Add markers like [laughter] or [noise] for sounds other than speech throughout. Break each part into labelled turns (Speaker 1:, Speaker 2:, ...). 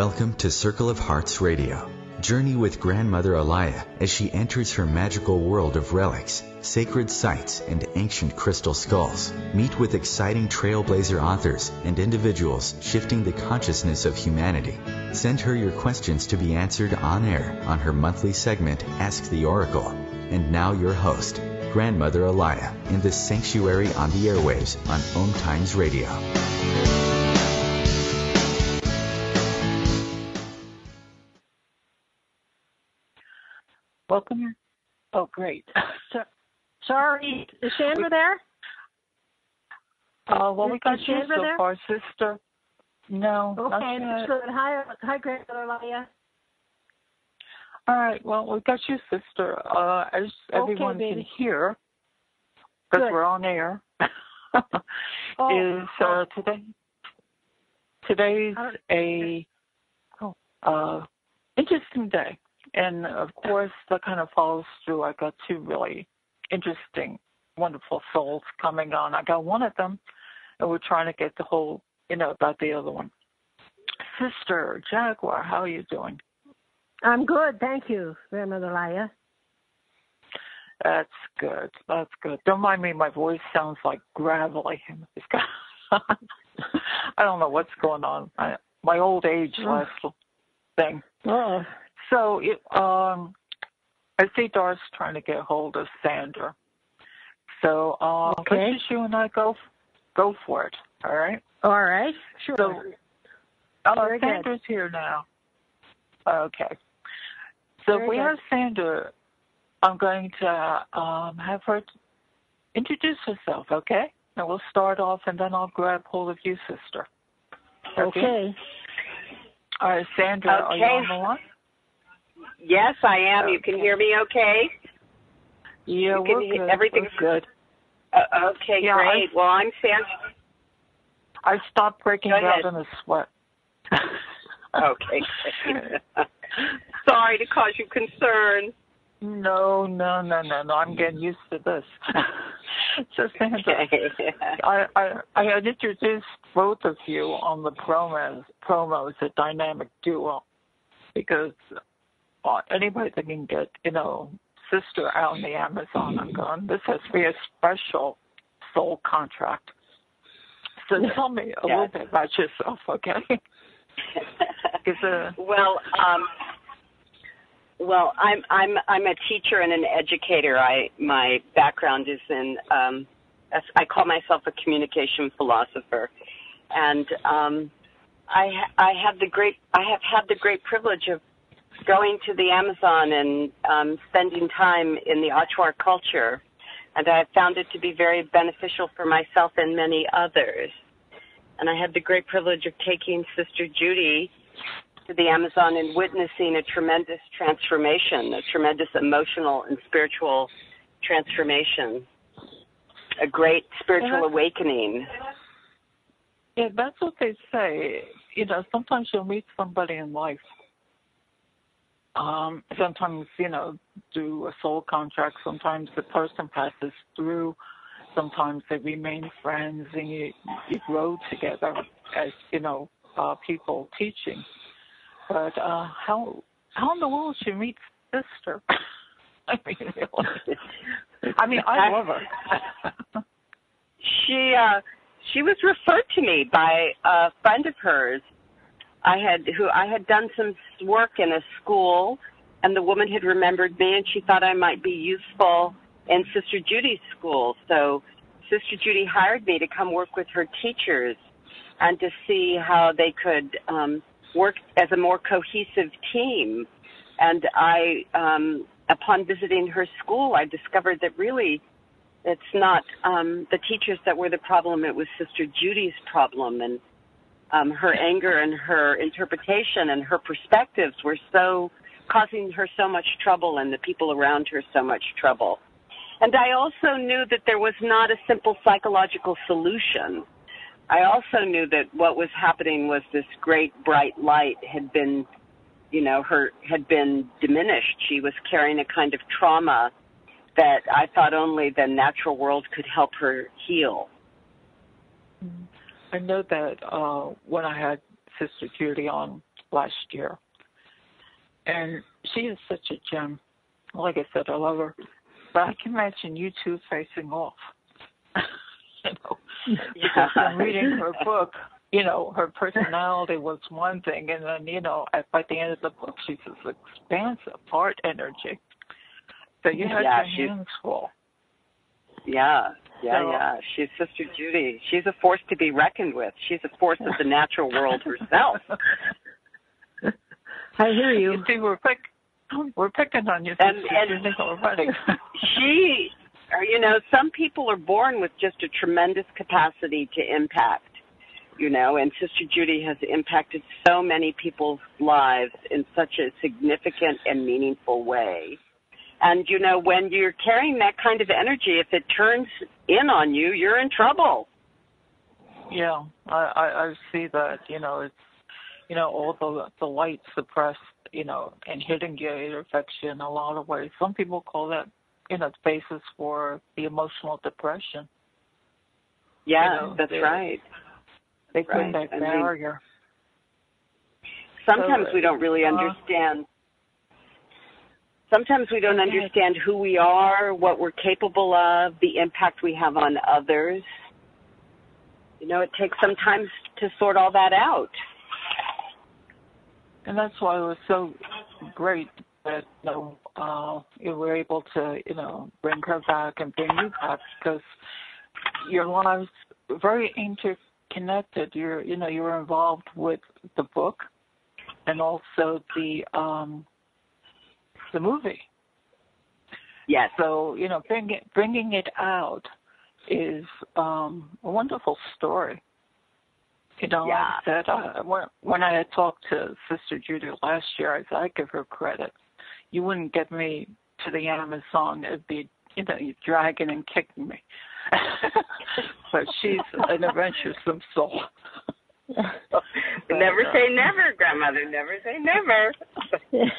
Speaker 1: Welcome to Circle of Hearts Radio. Journey with Grandmother Allayah as she enters her magical world of relics, sacred sites, and ancient crystal skulls. Meet with exciting trailblazer authors and individuals shifting the consciousness of humanity. Send her your questions to be answered on air on her monthly segment, Ask the Oracle. And now your host, Grandmother Allayah, in the sanctuary on the airwaves on Om Times Radio.
Speaker 2: Welcome. here. Oh, great.
Speaker 3: So, sorry, is Sandra there?
Speaker 2: Uh, well, we got
Speaker 3: Is
Speaker 2: you so
Speaker 3: there?
Speaker 2: far, sister. No,
Speaker 3: Okay, that's good. Hi, hi, Grandmother Laya.
Speaker 2: All right. Well, we got you, sister. Uh, as everyone can hear, because we're on air, [laughs]
Speaker 3: Oh,
Speaker 2: is uh, today. Today's a
Speaker 3: Oh.
Speaker 2: uh, interesting day, and of course, that kind of follows through. I got two really interesting, wonderful souls coming on. I got one of them, and we're trying to get the whole, you know, about the other one. Sister Jaguar, how are you doing?
Speaker 3: I'm good, thank you, Grandmother Laya.
Speaker 2: That's good. That's good. Don't mind me. My voice sounds like gravelly. [laughs] I don't know what's going on. I, my old age
Speaker 3: Oh.
Speaker 2: last thing.
Speaker 3: Oh,
Speaker 2: So it, um, I see Dar's trying to get hold of Sandra. So uh,
Speaker 3: Okay.
Speaker 2: let's just you and I go go for it. All right.
Speaker 3: all right, sure.
Speaker 2: So uh,
Speaker 3: Very good.
Speaker 2: Sandra's here now. Okay. So
Speaker 3: Very
Speaker 2: we
Speaker 3: good.
Speaker 2: have Sandra. I'm going to um, have her introduce herself, okay? And we'll start off, and then I'll grab hold of you, sister.
Speaker 3: okay.
Speaker 2: All right, Sandra, are you
Speaker 4: Okay.
Speaker 2: on the line?
Speaker 4: Yes, I am. You can hear me okay?
Speaker 2: Yeah,
Speaker 4: You
Speaker 2: we're good.
Speaker 4: everything's-
Speaker 2: we're good.
Speaker 4: Uh, okay,
Speaker 2: Yeah,
Speaker 4: great. well, I'm Sandra.
Speaker 2: I stopped breaking out in a sweat. [laughs] [laughs]
Speaker 4: Okay. Sorry to cause you concern.
Speaker 2: No, no, no, no, no. I'm getting used to this. [laughs] so, Sandra,
Speaker 4: Okay.
Speaker 2: I, I I had introduced both of you on the promos promos a dynamic duo because anybody that can get you know sister out in the Amazon, I'm going. This has to be a special soul contract. So tell me a little bit about yourself, okay? [laughs] uh,
Speaker 4: well, um, well, I'm I'm I'm a teacher and an educator. I my background is in um, I call myself a communication philosopher, and um, I I have the great I have had the great privilege of going to the Amazon and um, spending time in the Achuar culture, and I have found it to be very beneficial for myself and many others. And I had the great privilege of taking Sister Judy to the Amazon and witnessing a tremendous transformation, a tremendous emotional and spiritual transformation, a great spiritual awakening.
Speaker 2: yeah, that's what they say. You know, sometimes you'll meet somebody in life. Um, sometimes, you know, do a soul contract. Sometimes the person passes through. Sometimes they remain friends, and you you grow together as you know uh, people teaching. But uh, how how in the world did you meet sister? [laughs] I mean. I mean, I love her. [laughs]
Speaker 4: She uh she was referred to me by a friend of hers. I had who I had done some work in a school and the woman had remembered me and she thought I might be useful in Sister Judy's school. So Sister Judy hired me to come work with her teachers and to see how they could um work as a more cohesive team. And I um upon visiting her school I discovered that really it's not um, the teachers that were the problem. It was Sister Judy's problem, and um, her anger and her interpretation and her perspectives were so causing her so much trouble, and the people around her so much trouble. And I also knew that there was not a simple psychological solution. I also knew that what was happening was this great bright light had been, you know, her had been diminished. She was carrying a kind of trauma that I thought only the natural world could help her heal.
Speaker 2: I know that uh, when I had Sister Judy on last year, and she is such a gem. Like I said, I love her, but I can imagine you two facing off. [laughs] you know,
Speaker 4: yeah.
Speaker 2: reading her book, you know, her personality was one thing, and then you know, at by the end of the book, she's this expansive heart energy. So you had
Speaker 4: Yeah,
Speaker 2: your hands full.
Speaker 4: Yeah, yeah,
Speaker 2: So-
Speaker 4: yeah. She's Sister Judy. She's a force to be reckoned with. She's a force of the natural world herself.
Speaker 3: I hear you.
Speaker 2: You see, we're pick, we're picking on you,
Speaker 4: And-
Speaker 2: sister
Speaker 4: and-
Speaker 2: Judy, already. [laughs] [laughs]
Speaker 4: she, or you know, some people are born with just a tremendous capacity to impact. You know, and Sister Judy has impacted so many people's lives in such a significant and meaningful way. And you know, when you're carrying that kind of energy, if it turns in on you, you're in trouble.
Speaker 2: Yeah, I, I I see that. You know, it's you know all the the light suppressed. You know, and hitting you it affects you in a lot of ways. Some people call that you know the basis for the emotional depression.
Speaker 4: Yeah,
Speaker 2: You know,
Speaker 4: that's
Speaker 2: they-
Speaker 4: right.
Speaker 2: They put
Speaker 4: Right,
Speaker 2: that
Speaker 4: and they-
Speaker 2: barrier.
Speaker 4: Sometimes
Speaker 2: So,
Speaker 4: we don't really
Speaker 2: uh,
Speaker 4: understand. Sometimes we don't understand who we are, what we're capable of, the impact we have on others. You know, it takes some time to sort all that out.
Speaker 2: And that's why it was so great that you know uh, you were able to you know bring her back and bring you back because your lives very interconnected. You're you know you were involved with the book and also the um, the movie.
Speaker 4: Yes.
Speaker 2: So you know bring it, bringing it out is um, a wonderful story. You know,
Speaker 4: Yeah.
Speaker 2: like I said, uh, when, when I had talked to Sister Judy last year, I said I give her credit. You wouldn't get me to the Amazon; it'd be you know you dragging and kicking me. [laughs] but she's an adventuresome soul.
Speaker 4: Never say
Speaker 2: uh,
Speaker 4: never, grandmother. Never say never. [laughs]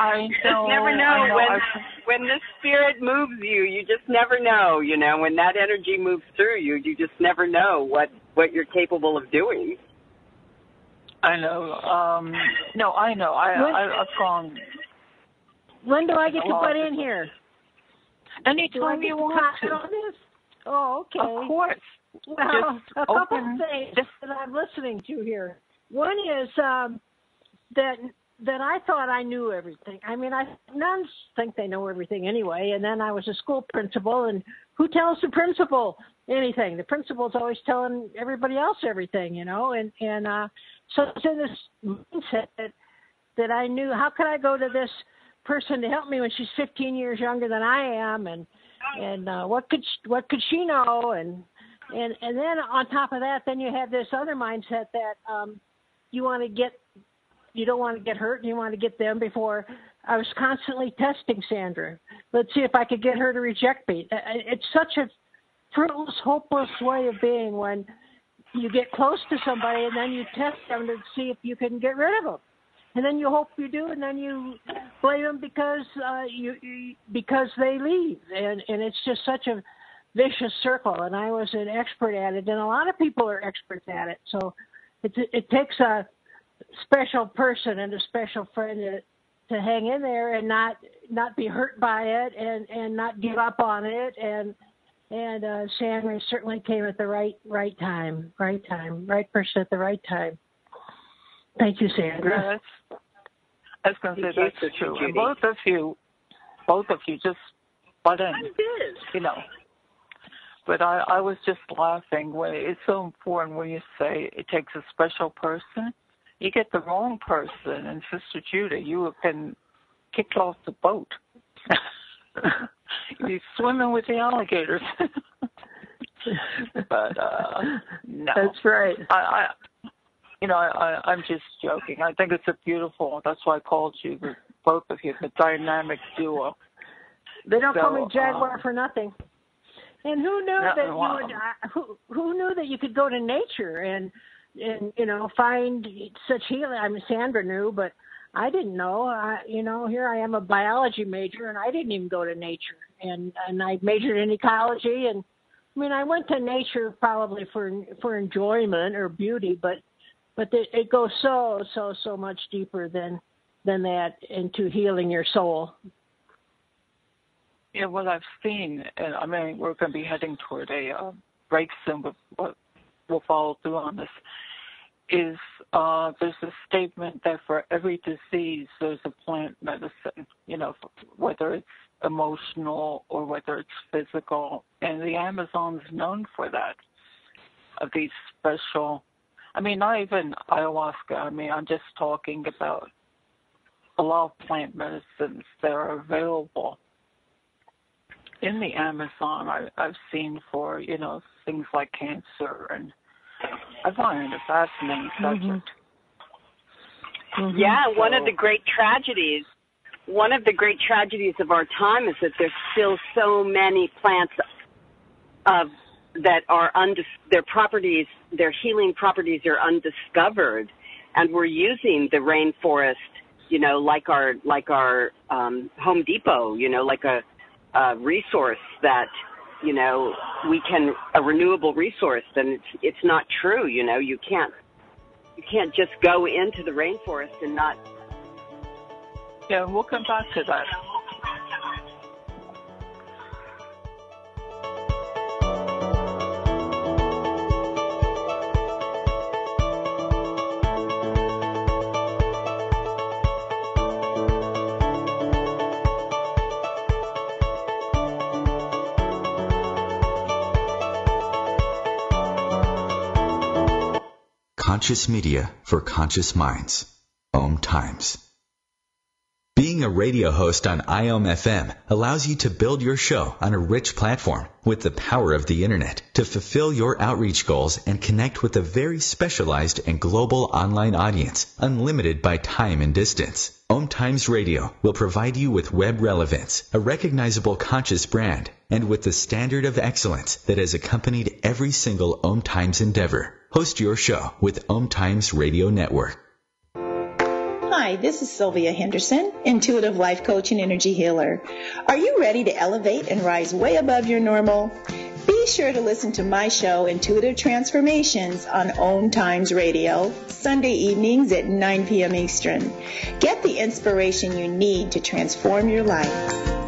Speaker 2: I know.
Speaker 4: never know,
Speaker 2: I know.
Speaker 4: when
Speaker 2: I-
Speaker 4: when the spirit moves you. You just never know. You know, when that energy moves through you, you just never know what what you're capable of doing.
Speaker 2: I know. Um no, I know. I,
Speaker 3: When-
Speaker 2: I I've gone
Speaker 3: when do I get to butt in here?
Speaker 2: Anytime you want
Speaker 3: comment
Speaker 2: to.
Speaker 3: on this? Oh, okay.
Speaker 2: Of course.
Speaker 3: Well,
Speaker 2: Just
Speaker 3: a couple
Speaker 2: open-
Speaker 3: of things
Speaker 2: just-
Speaker 3: that I'm listening to here. One is um, that that I thought I knew everything. I mean, I nuns think they know everything anyway. And then I was a school principal, and who tells the principal anything? The principal's always telling everybody else everything, you know. And and uh, so it's in this mindset that that I knew. How could I go to this person to help me when she's 15 years younger than I am? And and uh, what could what could she know? And and and then on top of that, then you have this other mindset that um, you want to get, you don't want to get hurt, and you want to get them before. I was constantly testing Sandra. Let's see if I could get her to reject me. It's such a fruitless, hopeless way of being when you get close to somebody and then you test them to see if you can get rid of them. And then you hope you do, and then you blame them because uh, you, you because they leave, and and it's just such a vicious circle. And I was an expert at it, and a lot of people are experts at it. So it it takes a special person and a special friend to to hang in there and not not be hurt by it and and not give up on it and and uh Sandra certainly came at the right right time right time right person at the right time thank you Sandra
Speaker 2: Yeah, that's, I was going to say
Speaker 4: Thank
Speaker 2: that's
Speaker 4: Sister
Speaker 2: true. And both of you, both of you just butt in,
Speaker 4: is.
Speaker 2: you know. But I, I was just laughing when it's so important when you say it takes a special person. You get the wrong person, and Sister Judy, you have been kicked off the boat. [laughs] You're swimming with the alligators. [laughs] but uh no.
Speaker 3: that's right
Speaker 2: I, I you know, I, I, I'm just joking. I think it's a beautiful. That's why I called you, the, both of you, the dynamic duo.
Speaker 3: they don't call me Jaguar
Speaker 2: um,
Speaker 3: for nothing and who knew
Speaker 2: Yeah,
Speaker 3: that you would uh, who who knew that you could go to nature and and you know find such healing I mean Sandra knew but I didn't know. I, you know, here I am a biology major, and I didn't even go to nature. And and I majored in ecology, and I mean, I went to nature probably for for enjoyment or beauty, but but it goes so so so much deeper than than that into healing your soul.
Speaker 2: Yeah, what I've seen, and I mean, we're going to be heading toward a uh, break soon, but what we'll follow through on this is uh, there's a statement that for every disease there's a plant medicine. You know, whether it's emotional or whether it's physical, and the Amazon's known for that. Of these special, I mean, not even ayahuasca. I mean, I'm just talking about a lot of plant medicines that are available in the Amazon. I, I've seen for you know things like cancer, and I find it a fascinating mm-hmm. subject.
Speaker 4: Mm-hmm. Mm-hmm. Yeah, so, one of the great tragedies one of the great tragedies of our time is that there's still so many plants of that are undis- their properties, their healing properties are undiscovered, and we're using the rainforest, you know, like our like our um, Home Depot, you know, like a, a resource that you know we can a renewable resource, then it's it's not true. You know, you can't you can't just go into the rainforest and not
Speaker 2: yeah, we'll come back to that.
Speaker 1: Conscious Media for Conscious Minds. Om Times. Being a radio host on IOM FM allows you to build your show on a rich platform with the power of the internet to fulfill your outreach goals and connect with a very specialized and global online audience, unlimited by time and distance. Om Times Radio will provide you with web relevance, a recognizable conscious brand, and with the standard of excellence that has accompanied every single Om Times endeavor. Host your show with Om Times Radio Network.
Speaker 5: Hi, this is Sylvia Henderson, intuitive life coach and energy healer. Are you ready to elevate and rise way above your normal? Be sure to listen to my show, Intuitive Transformations, on Om Times Radio, Sunday evenings at 9 p.m. Eastern. Get the inspiration you need to transform your life.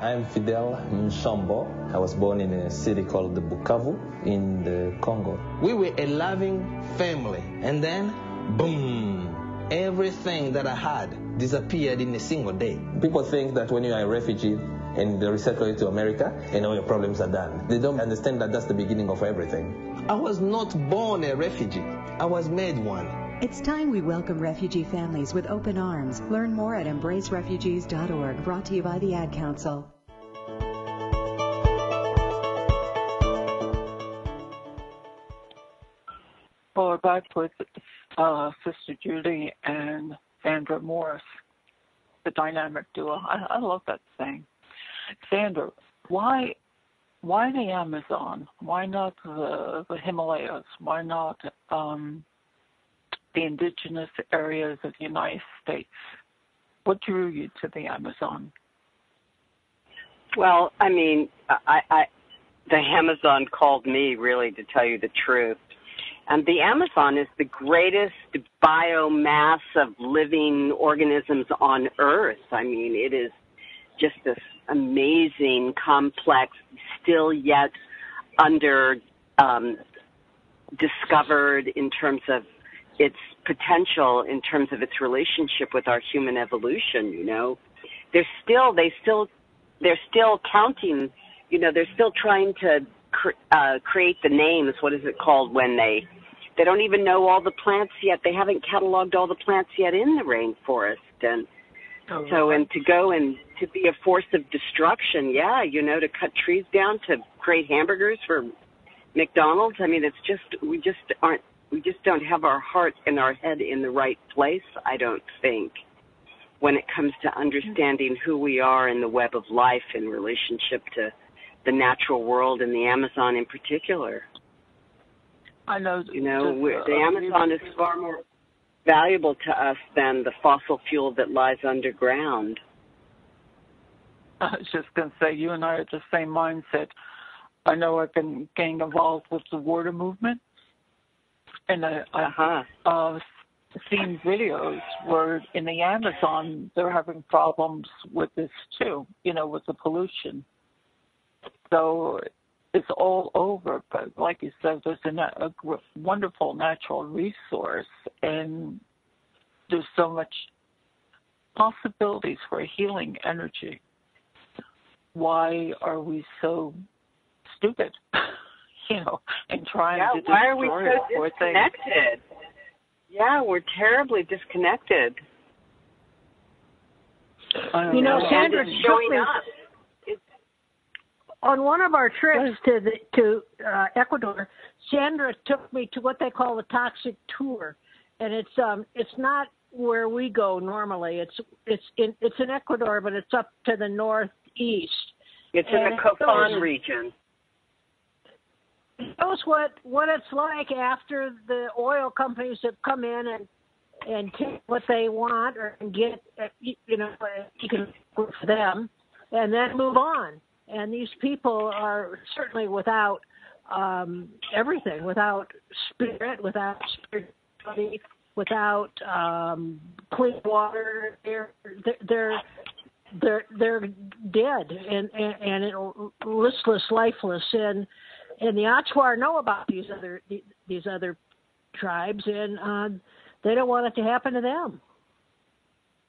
Speaker 6: I'm Fidel Mshombo. I was born in a city called Bukavu in the Congo. We were a loving family, and then, boom everything that I had disappeared in a single day. People think that when you are a refugee and they resettle you to America and all your problems are done, they don't understand that that's the beginning of everything. I was not born a refugee, I was made one.
Speaker 7: It's time we welcome refugee families with open arms. Learn more at embracerefugees.org, brought to you by the Ad Council.
Speaker 2: Well, with uh, Sister Judy and Sandra Morris, the dynamic duo. I, I love that saying. Sandra, why why the Amazon? Why not the, the Himalayas? Why not um, the indigenous areas of the United States? What drew you to the Amazon?
Speaker 4: Well, I mean, I, I the Amazon called me really to tell you the truth. And the Amazon is the greatest biomass of living organisms on Earth. I mean, it is just this amazing, complex, still yet under um, discovered in terms of its potential, in terms of its relationship with our human evolution. You know, they're still they still they're still counting. You know, they're still trying to cr- uh, create the names. What is it called when they they don't even know all the plants yet. They haven't cataloged all the plants yet in the rainforest. And oh, so, and to go and to be a force of destruction, yeah, you know, to cut trees down to create hamburgers for McDonald's. I mean, it's just, we just aren't, we just don't have our heart and our head in the right place, I don't think, when it comes to understanding who we are in the web of life in relationship to the natural world and the Amazon in particular.
Speaker 2: I know.
Speaker 4: You know, uh, the Amazon is far more valuable to us than the fossil fuel that lies underground. [laughs]
Speaker 2: I was just going to say, you and I are the same mindset. I know I've been getting involved with the water movement, And I,
Speaker 4: uh-huh.
Speaker 2: I've uh, seen videos where in the Amazon they're having problems with this too, you know, with the pollution. So it's all over. But like you said, there's a, a wonderful natural resource, and there's so much possibilities for healing energy. Why are we so stupid? [laughs] [laughs] you know, and trying
Speaker 4: yeah,
Speaker 2: to
Speaker 4: why are we
Speaker 2: so
Speaker 4: disconnected? Yeah, we're terribly disconnected.
Speaker 3: You know, Sandra
Speaker 4: showing
Speaker 3: me,
Speaker 4: up
Speaker 3: on one of our trips to the, to uh, Ecuador, Sandra took me to what they call the toxic tour, and it's um it's not where we go normally. It's it's in it's in Ecuador, but it's up to the northeast.
Speaker 4: It's in the Cofán region.
Speaker 3: Knows what what it's like after the oil companies have come in and and take what they want or get you know you can work for them and then move on and these people are certainly without um, everything, without spirit, without spirituality, without um, clean water. They're they're they're they're dead and and, and listless, lifeless, and and the Achuar know about these other these other tribes, and uh, they don't want it to happen to them.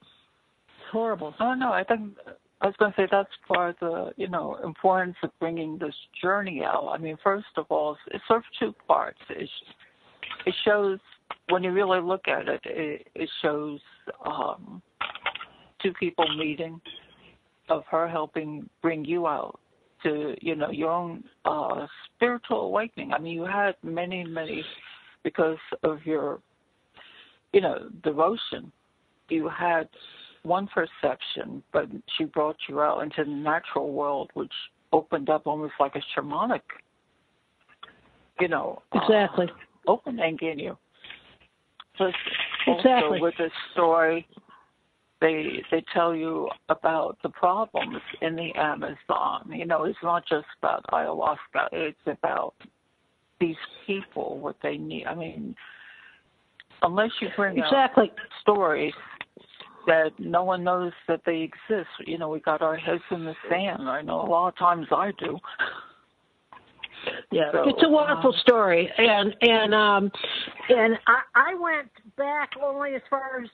Speaker 3: It's horrible.
Speaker 2: Oh no, I think I was going to say that's part of the, you know, importance of bringing this journey out. I mean, first of all, it serves two parts. It, it shows, when you really look at it, it, it shows um, two people meeting, of her helping bring you out to, you know, your own uh, spiritual awakening. I mean, you had many, many, because of your, you know, devotion, you had one perception, but she brought you out into the natural world, which opened up almost like a shamanic, you know,
Speaker 3: exactly
Speaker 2: uh, opening in you. Plus,
Speaker 3: exactly.
Speaker 2: Also with this story, they they tell you about the problems in the Amazon. You know, it's not just about ayahuasca; it's about these people, what they need. I mean, unless you bring
Speaker 3: exactly
Speaker 2: stories that no one knows that they exist. You know, we got our heads in the sand. I know a lot of times I do.
Speaker 3: Yeah,
Speaker 2: so,
Speaker 3: it's a wonderful uh, story, and and um, and I, I went back only as far as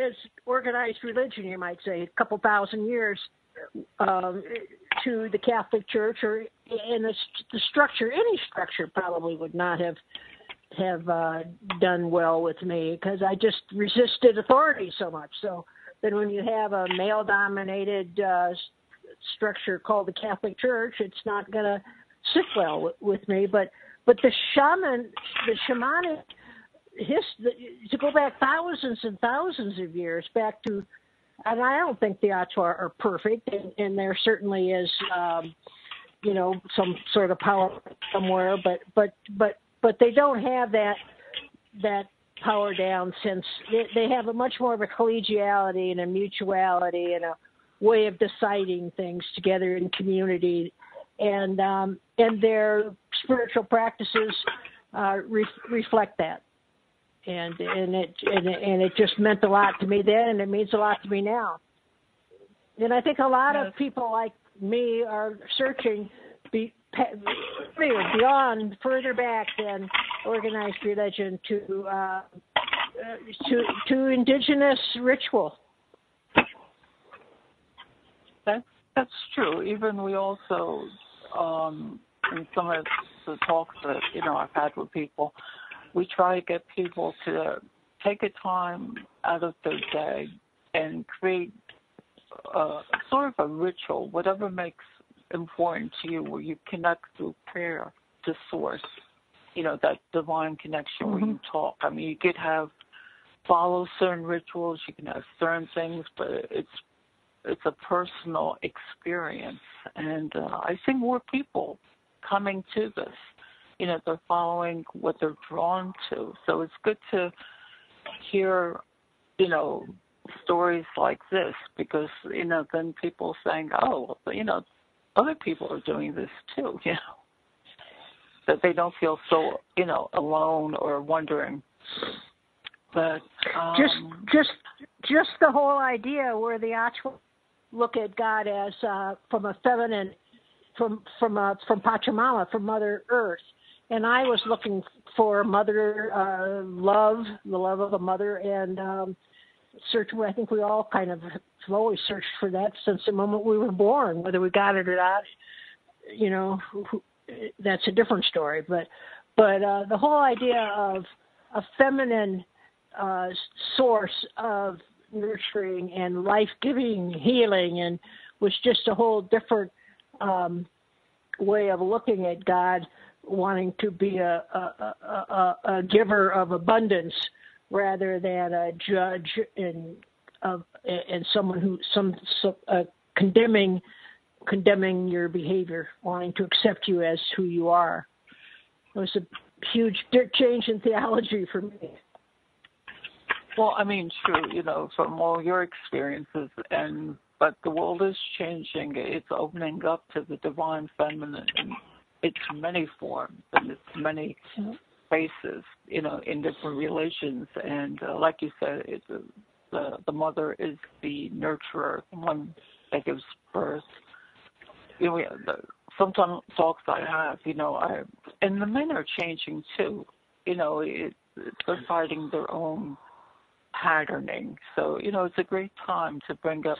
Speaker 3: as organized religion, you might say, a couple thousand years um, to the Catholic Church, or in the, the structure, any structure probably would not have have uh, done well with me because I just resisted authority so much. So then, when you have a male-dominated uh, structure called the Catholic Church, it's not going to sit well with me. But but the shaman, the shamanic his to go back thousands and thousands of years back to, and I don't think the Achuar are perfect, and, and there certainly is. Um, you know some sort of power somewhere but but but but they don't have that that power down since they, they have a much more of a collegiality and a mutuality and a way of deciding things together in community and um, and their spiritual practices uh, re- reflect that and and it and, and it just meant a lot to me then and it means a lot to me now and I think a lot yes. of people like me are searching be, beyond further back than organized religion to uh, to to indigenous ritual.
Speaker 2: That's that's true. Even we also um, in some of the talks that you know I've had with people, we try to get people to take a time out of their day and create uh, sort of a ritual, whatever makes important to you where you connect through prayer to source, you know, that divine connection
Speaker 3: mm-hmm.
Speaker 2: where you talk. I mean, you could have follow certain rituals, you can have certain things, but it's it's a personal experience, and uh, I see more people coming to this. You know, they're following what they're drawn to, so it's good to hear, you know, stories like this because you know then people saying, oh, well, you know, other people are doing this too, [laughs] you know. that they don't feel so you know alone or wondering. But um,
Speaker 3: just just just the whole idea where the actual look at God as uh, from a feminine, from from a, from Pachamama, from Mother Earth, and I was looking for mother uh, love, the love of a mother, and um, search. I think we all kind of have always searched for that since the moment we were born, whether we got it or not. You know, that's a different story. But but uh, the whole idea of a feminine uh, source of nurturing and life giving healing and was just a whole different um, way of looking at God wanting to be a, a, a, a giver of abundance rather than a judge and of and someone who some, uh, condemning condemning your behavior, wanting to accept you as who you are. It was a huge change in theology for me.
Speaker 2: Well, I mean, true, you know, from all your experiences, and but the world is changing. It's opening up to the divine feminine in its many forms and its many faces, you know, in different relations. And uh, like you said, it's a, the the mother is the nurturer, the one that gives birth. You know, the, sometimes talks I have, you know, I and the men are changing too. You know, it, they're finding their own patterning. So, you know, it's a great time to bring up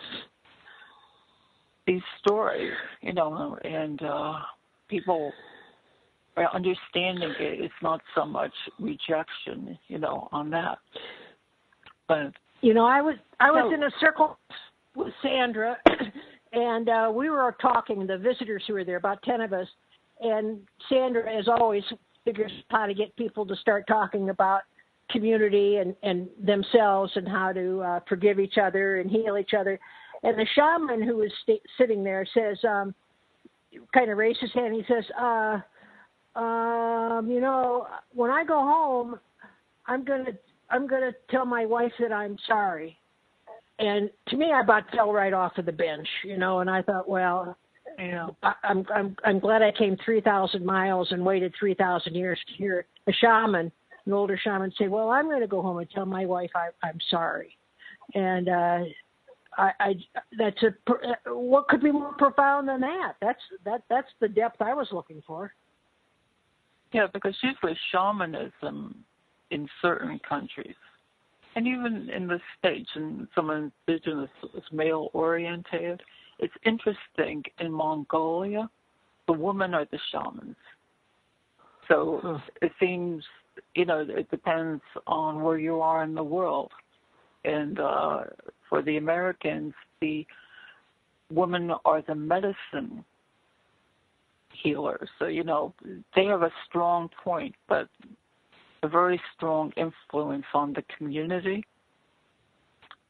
Speaker 2: these stories, you know, and uh, people are understanding it. It's not so much rejection, you know, on that. But
Speaker 3: you know, I was I was so, in a circle with Sandra, [coughs] and uh, we were talking. The visitors who were there, about ten of us, and Sandra, as always, figures how to get people to start talking about community and, and themselves and how to uh, forgive each other and heal each other. And the shaman who was st- sitting there says, um, kind of raises his hand. He says, uh, um, you know, when I go home, I'm gonna I'm gonna tell my wife that I'm sorry. And to me, I about fell right off of the bench, you know. And I thought, well, you know, I, I'm I'm I'm glad I came three thousand miles and waited three thousand years to hear a shaman an older shaman say, "Well, I'm going to go home and tell my wife I, I'm sorry," and uh, I, I that's a uh, what could be more profound than that? That's that that's the depth I was looking for.
Speaker 2: Yeah, because usually shamanism in certain countries, and even in the states, and some indigenous is male oriented. It's interesting in Mongolia, the women are the shamans. So it seems you know, it depends on where you are in the world. And uh, for the Americans, the women are the medicine healers. So, you know, they have a strong point, but a very strong influence on the community.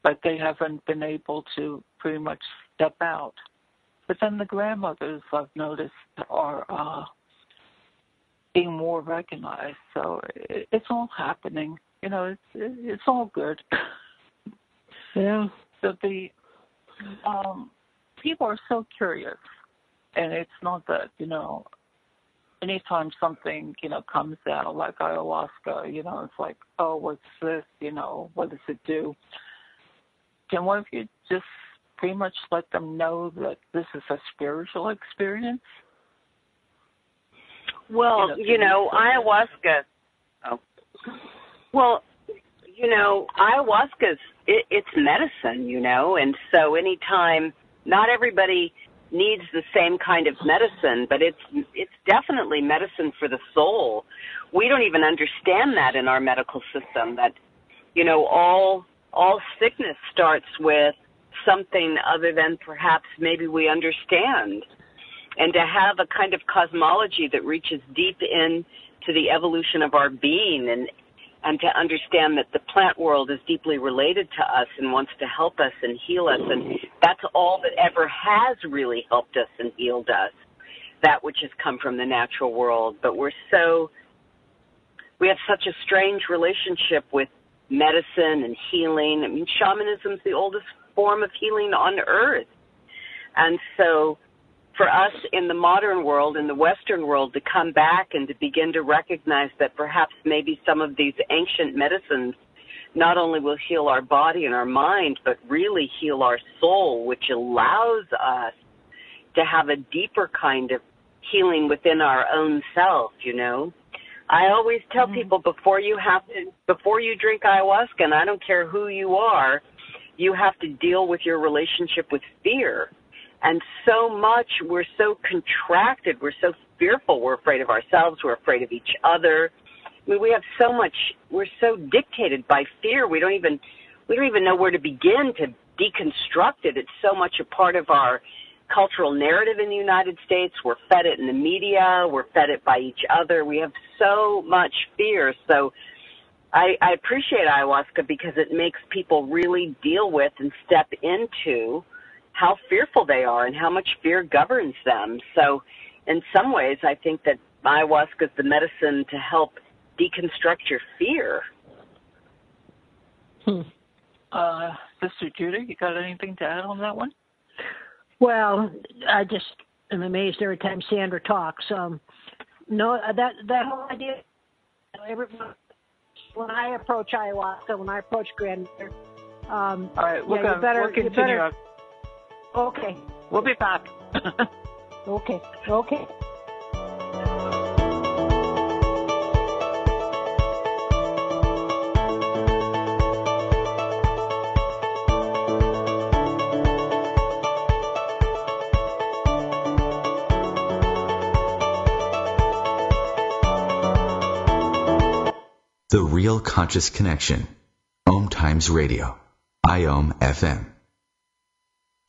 Speaker 2: But they haven't been able to pretty much step out. But then the grandmothers, I've noticed, are uh, being more recognized. So it's all happening. You know, it's it's all good. [laughs]
Speaker 3: Yeah.
Speaker 2: So the um, people are so curious, and it's not that you know. Anytime something you know comes out like ayahuasca, you know, it's like, oh, what's this? You know, what does it do? Can one of you just pretty much let them know that this is a spiritual experience?
Speaker 4: Well, you know, ayahuasca. Oh, well, you know, ayahuasca's it, it's medicine, you know, and so anytime, not everybody needs the same kind of medicine, but it's it's definitely medicine for the soul. We don't even understand that in our medical system. That you know, all all sickness starts with something other than perhaps maybe we understand and to have a kind of cosmology that reaches deep into the evolution of our being and and to understand that the plant world is deeply related to us and wants to help us and heal us and that's all that ever has really helped us and healed us that which has come from the natural world. But we're so we have such a strange relationship with medicine and healing. I mean shamanism is the oldest form of healing on earth. And so for us in the modern world, in the Western world, to come back and to begin to recognize that perhaps maybe some of these ancient medicines not only will heal our body and our mind, but really heal our soul, which allows us to have a deeper kind of healing within our own self, you know. I always tell mm-hmm. people before you have to before you drink ayahuasca, and I don't care who you are, you have to deal with your relationship with fear. And so much we're so contracted, we're so fearful, we're afraid of ourselves, we're afraid of each other. I mean, we have so much we're so dictated by fear, we don't even we don't even know where to begin to deconstruct it. It's so much a part of our cultural narrative in the United States. We're fed it in the media. We're fed it by each other. We have so much fear. So I, I appreciate ayahuasca because it makes people really deal with and step into how fearful they are and how much fear governs them. So in some ways, I think that ayahuasca is the medicine to help deconstruct your fear.
Speaker 2: Hmm. Uh, Sister Judy, you got anything to add on that one?
Speaker 3: Well, I just am amazed every time Sandra talks. Um, no, that that whole idea. Every, when I approach ayahuasca, when I approach grandmother, um,
Speaker 2: all right, we're yeah, gonna, better, we'll continue. Better,
Speaker 3: okay,
Speaker 2: we'll be back. [coughs]
Speaker 3: okay, okay.
Speaker 1: The Real Conscious Connection. Om Times Radio. IOM FM.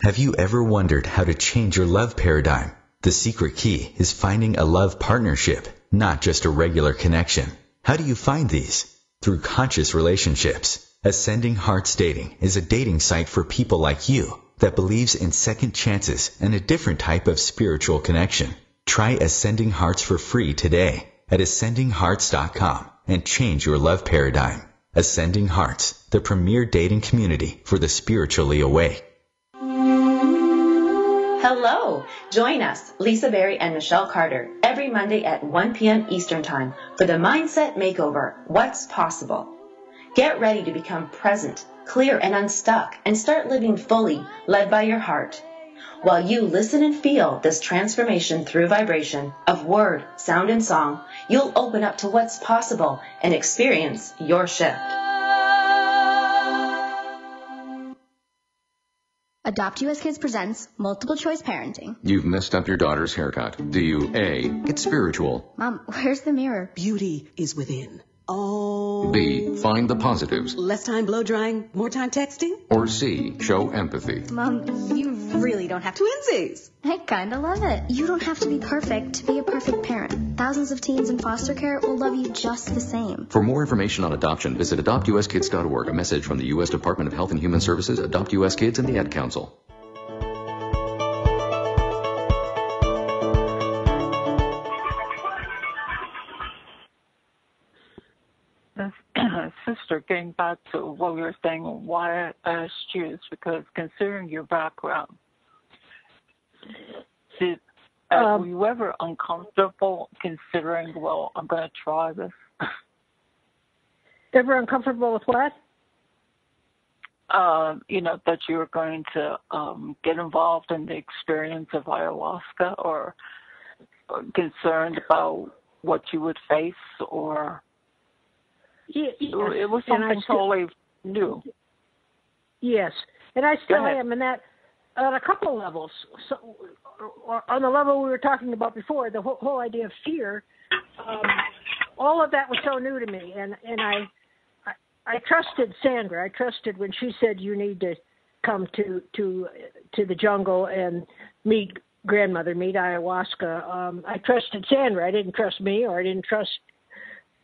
Speaker 1: Have you ever wondered how to change your love paradigm? The secret key is finding a love partnership, not just a regular connection. How do you find these? Through conscious relationships. Ascending Hearts Dating is a dating site for people like you that believes in second chances and a different type of spiritual connection. Try Ascending Hearts for free today at ascendinghearts.com and change your love paradigm. Ascending Hearts, the premier dating community for the spiritually awake.
Speaker 8: Hello! Join us, Lisa Berry and Michelle Carter, every Monday at 1 p.m. Eastern Time for the Mindset Makeover What's Possible. Get ready to become present, clear, and unstuck, and start living fully, led by your heart. While you listen and feel this transformation through vibration of word, sound, and song, you'll open up to what's possible and experience your shift.
Speaker 9: Adopt US Kids presents Multiple Choice Parenting.
Speaker 10: You've messed up your daughter's haircut. Do you A. Get spiritual?
Speaker 9: Mom, where's the mirror?
Speaker 11: Beauty is within. Oh.
Speaker 10: B. Find the positives.
Speaker 11: Less time blow drying, more time texting?
Speaker 10: Or C. Show empathy.
Speaker 9: Mom, you really don't have
Speaker 11: to. Twinsies!
Speaker 9: I kinda love it. You don't have to be perfect to be a perfect parent. Thousands of teens in foster care will love you just the same.
Speaker 10: For more information on adoption, visit adoptuskids.org. A message from the U.S. Department of Health and Human Services, Adopt U.S. Kids, and the Ad Council. [coughs]
Speaker 2: sister, getting back to what you were saying, why I asked you is because considering your background, did uh, um, were you ever uncomfortable considering, well, I'm going to try this?
Speaker 3: Ever uncomfortable with what?
Speaker 2: Uh, you know, that you were going to um, get involved in the experience of ayahuasca or concerned about what you would face or
Speaker 3: yeah,
Speaker 2: it was something totally new.
Speaker 3: Yes, and I still am, and that on a couple of levels. So, on the level we were talking about before, the whole, whole idea of fear, um, all of that was so new to me, and and I, I, I trusted Sandra. I trusted when she said you need to come to to to the jungle and meet grandmother, meet ayahuasca. Um, I trusted Sandra. I didn't trust me, or I didn't trust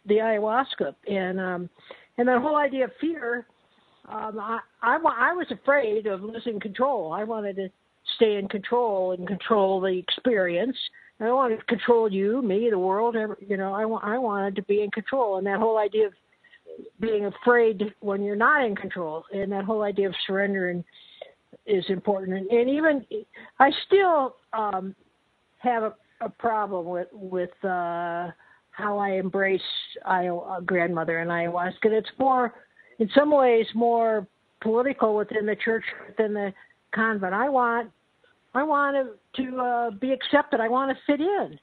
Speaker 3: the ayahuasca, and um, and that whole idea of fear. Um, I, I I was afraid of losing control. I wanted to stay in control and control the experience. I wanted to control you, me, the world. You know, I I wanted to be in control, and that whole idea of being afraid when you're not in control, and that whole idea of surrendering is important. And, and even I still um, have a, a problem with with uh, how I embrace Iowa, grandmother and ayahuasca. It's more, in some ways, more political within the church within the convent. I want I want to, to uh, be accepted. I want to fit in,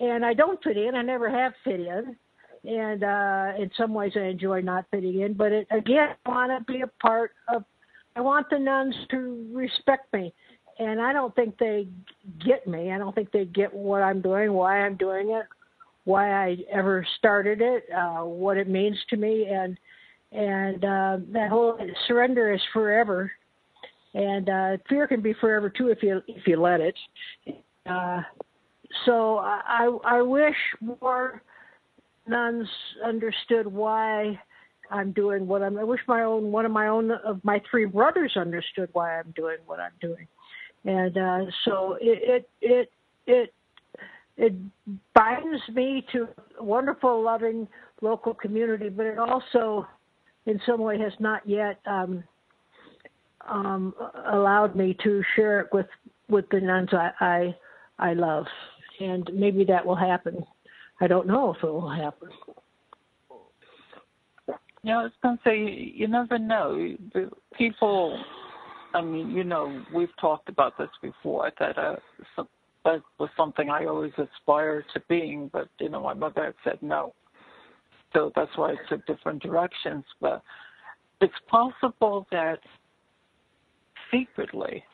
Speaker 3: and I don't fit in. I never have fit in, and uh, in some ways, I enjoy not fitting in. But it, again, I want to be a part of. I want the nuns to respect me, and I don't think they get me. I don't think they get what I'm doing, why I'm doing it, why I ever started it, uh, what it means to me, and and uh, that whole surrender is forever and uh, fear can be forever too if you if you let it. Uh, so I I wish more nuns understood why I'm doing what I'm. I wish my own one of my own of my three brothers understood why I'm doing what I'm doing, and uh, so it it it it it binds me to a wonderful, loving local community, but it also, in some way, has not yet. Um, um, allowed me to share it with with the nuns I, I I love, and maybe that will happen. I don't know if it will happen.
Speaker 2: Yeah, I was going to say you never know. People, I mean, you know, we've talked about this before. That uh, some, that was something I always aspired to being, but you know, my mother had said no. So that's why I took different directions. But it's possible that secretly.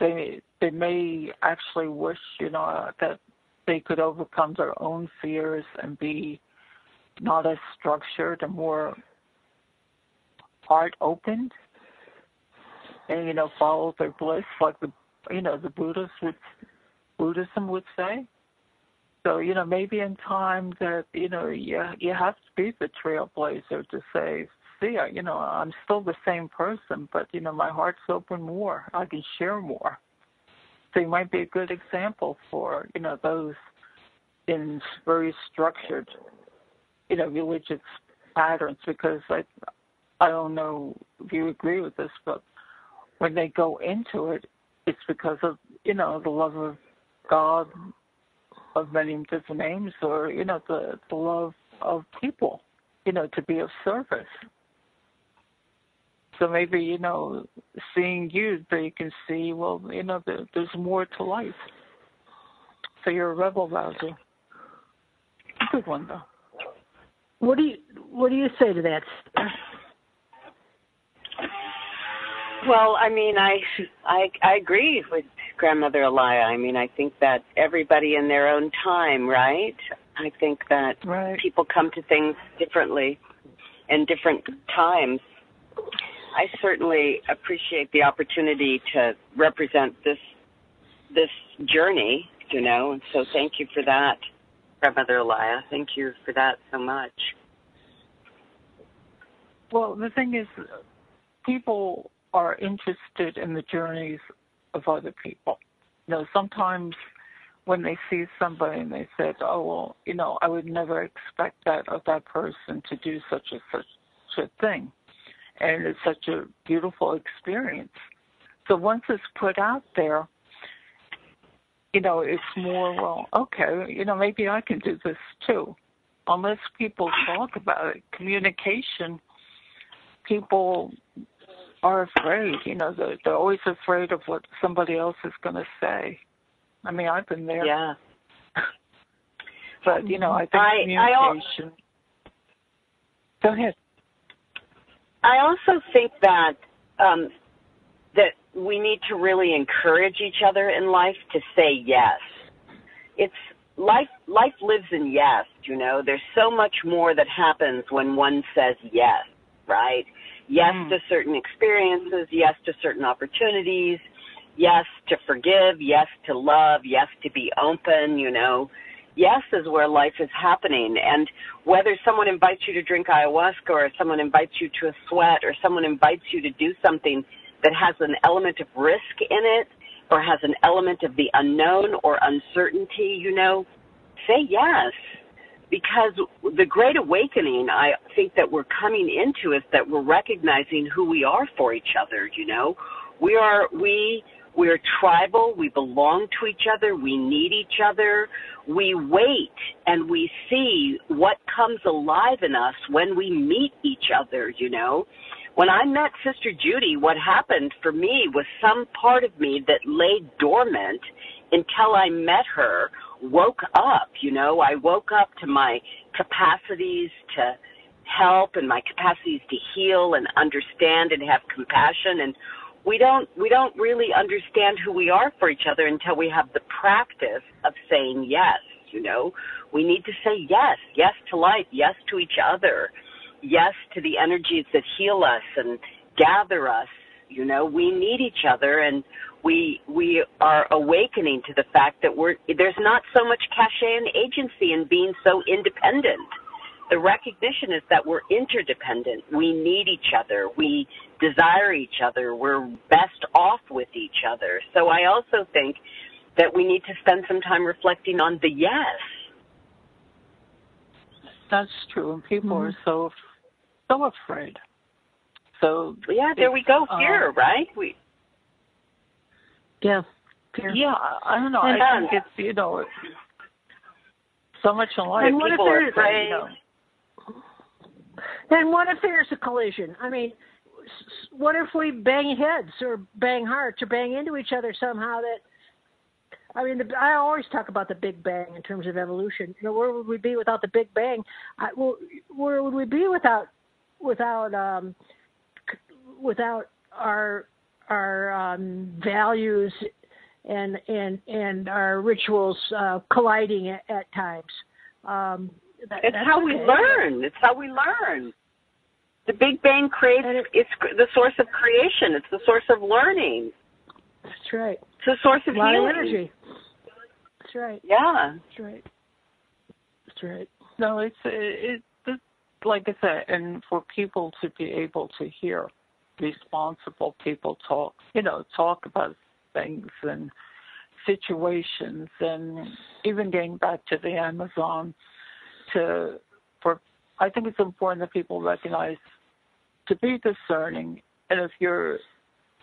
Speaker 2: They they may actually wish, you know, that they could overcome their own fears and be not as structured and more heart opened and you know follow their bliss like the you know the buddhists would buddhism would say so you know maybe in time that you know you you have to be the trailblazer to say see, you know, I'm still the same person, but you know, my heart's open more. I can share more. So you might be a good example for you know those in very structured, you know, religious patterns. Because I, I don't know if you agree with this, but when they go into it, it's because of you know the love of God, of many different names, or you know the the love of people, you know, to be of service. So maybe, you know, seeing you, they can see, well, you know, there, there's more to life. So you're a rebel rouser. Good one, though.
Speaker 3: What do you What do you say to that?
Speaker 4: Well, I mean, I I I agree with grandmother Allayah. I mean, I think that everybody in their own time, right? I think that
Speaker 2: right.
Speaker 4: people come to things differently in different times. I certainly appreciate the opportunity to represent this this journey, you know, and so thank you for that, Grandmother Allayah. Thank you for that so much.
Speaker 2: Well, the thing is, people are interested in the journeys of other people. You know, sometimes when they see somebody and they said, "Oh, well, you know, I would never expect that of that person to do such a such a thing," and it's such a beautiful experience. So once it's put out there, you know, it's more, well, okay, you know, maybe I can do this too. Unless people talk about it, communication, people are afraid, you know, they're, they're always afraid of what somebody else is going to say. I mean, I've been there.
Speaker 4: Yeah. [laughs]
Speaker 2: but, you know, I think
Speaker 4: I,
Speaker 2: communication.
Speaker 4: I,
Speaker 2: Go ahead.
Speaker 4: I also think that um, that we need to really encourage each other in life to say yes. It's life. Life lives in yes. You know, there's so much more that happens when one says yes. Right? Yes
Speaker 2: Mm.
Speaker 4: to certain experiences. Yes to certain opportunities. Yes to forgive. Yes to love. Yes to be open. You know yes is where life is happening. And whether someone invites you to drink ayahuasca or someone invites you to a sweat or someone invites you to do something that has an element of risk in it or has an element of the unknown or uncertainty, you know, say yes. Because the great awakening I think that we're coming into is that we're recognizing who we are for each other, you know. We are we We're tribal. We belong to each other. We need each other. We wait and we see what comes alive in us when we meet each other, you know. When I met Sister Judy, what happened for me was some part of me that lay dormant until I met her woke up, you know. I woke up to my capacities to help and my capacities to heal and understand and have compassion. And we don't we don't really understand who we are for each other until we have the practice of saying yes you know. We need to say yes yes to life yes to each other yes to the energies that heal us and gather us you know. We need each other and we we are awakening to the fact that we're there's not so much cachet and agency in being so independent the recognition is that we're interdependent. We need each other. We desire each other. We're best off with each other. So I also think that we need to spend some time reflecting on the yes.
Speaker 2: That's true. And people mm-hmm. are so so afraid. So
Speaker 4: yeah, there we go. Fear, uh, right? We
Speaker 3: yeah.
Speaker 2: Fear. Yeah, I don't know. And, I think it's you know so much in life.
Speaker 4: People are afraid. You know,
Speaker 3: and what if there's a collision? I mean, what if we bang heads or bang hearts or bang into each other somehow that I mean, the, I always talk about the Big Bang in terms of evolution. You know, where would we be without the Big Bang? I, well, where would we be without without um, without our our um, values and and and our rituals uh, colliding at, at times? Um,
Speaker 4: that, it's how okay. we learn. It's how we learn. The Big Bang creates. It, it's the source of creation. It's the source of learning.
Speaker 3: That's right.
Speaker 4: It's the source of
Speaker 3: a lot
Speaker 4: healing.
Speaker 3: of energy. That's right.
Speaker 4: Yeah.
Speaker 3: That's right. That's right.
Speaker 2: No, it's it, it like I said, and for people to be able to hear responsible people talk, you know, talk about things and situations, and even getting back to the Amazon to for I think it's important that people recognize to be discerning and if you're